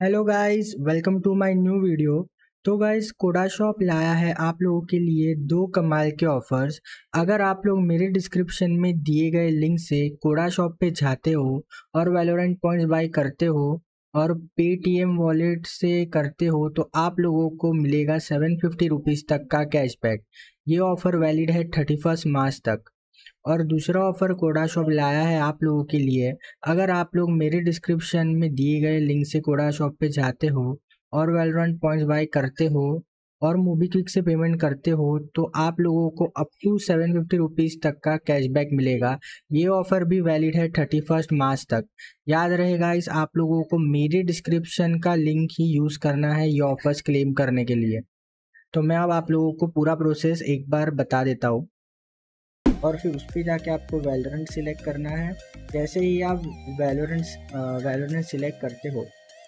Hello guys welcome to my new video तो guys Codashop लाया है आप लोगों के लिए दो कमाल के ऑफर्स अगर आप लोग मेरे डिस्क्रिप्शन में दिए गए लिंक से कोडा शॉप पे जाते हो और वैलोरेंट पॉइंट्स बाय करते हो और पेटीएम वॉलेट से करते हो तो आप लोगों को मिलेगा सेवन फिफ्टी रुपीज़ तक का कैशबैक ये ऑफ़र वैलिड है थर्टी फ़र्स्ट मार्च तक. और दूसरा ऑफ़र कोडा शॉप लाया है आप लोगों के लिए। अगर आप लोग मेरे डिस्क्रिप्शन में दिए गए लिंक से कोडा शॉप पे जाते हो और वेलरेंट पॉइंट्स बाय करते हो और मूवी क्विक से पेमेंट करते हो तो आप लोगों को up to seven fifty rupees तक का कैशबैक मिलेगा। ये ऑफ़र भी वैलिड है थर्टी फ़र्स्ट मार्च तक। याद रहेगा इस आप लोगों को मेरे डिस्क्रिप्शन का लिंक ही यूज़ करना है ये ऑफर्स क्लेम करने के लिए। तो मैं अब आप लोगों को पूरा प्रोसेस एक बार बता देता हूँ। और फिर उस पर जाके आपको वेलोरेंट सिलेक्ट करना है। जैसे ही आप वेलोरेंट वेलोरेंट सिलेक्ट करते हो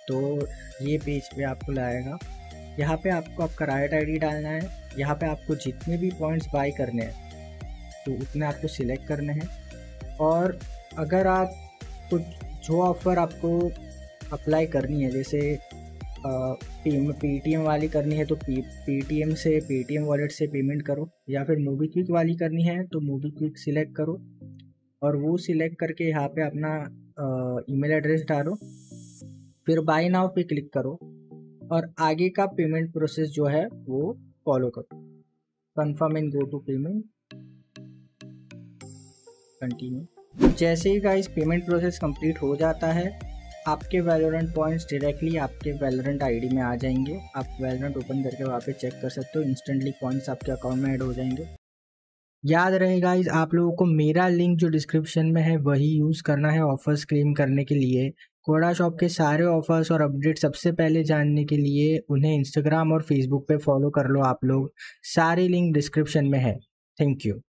तो ये पेज पे आपको लाएगा। यहाँ पे आपको, आपका राइट आईडी डालना है। यहाँ पे आपको जितने भी पॉइंट्स बाय करने हैं तो उतने आपको सिलेक्ट करने हैं। और अगर आप कुछ, जो ऑफ़र आपको अप्लाई करनी है, जैसे पेटीएम वाली करनी है तो पेटीएम से, पेटीएम वॉलेट से पेमेंट करो या फिर मूवी क्विक वाली करनी है तो मूवी क्विक सिलेक्ट करो और वो सिलेक्ट करके यहाँ पे अपना ईमेल एड्रेस डालो। फिर बाय नाउ पे क्लिक करो और आगे का पेमेंट प्रोसेस जो है वो फॉलो करो। Confirm and go to payment. Continue. जैसे ही का पेमेंट प्रोसेस कंप्लीट हो जाता है आपके वैलोरेंट पॉइंट्स डायरेक्टली आपके वैलोरेंट आईडी में आ जाएँगे। आप वैलोरेंट ओपन करके वहाँ पे चेक कर सकते हो। इंस्टेंटली पॉइंट्स आपके अकाउंट में ऐड हो जाएँगे। याद रहेगा इस आप लोगों को मेरा लिंक जो डिस्क्रिप्शन में है, वही यूज़ करना है ऑफर्स क्लेम करने के लिए। कोडा शॉप के सारे ऑफर्स और अपडेट सबसे पहले जानने के लिए उन्हें इंस्टाग्राम और फेसबुक पे फॉलो कर लो आप लोग। सारे लिंक डिस्क्रिप्शन में है। Thank you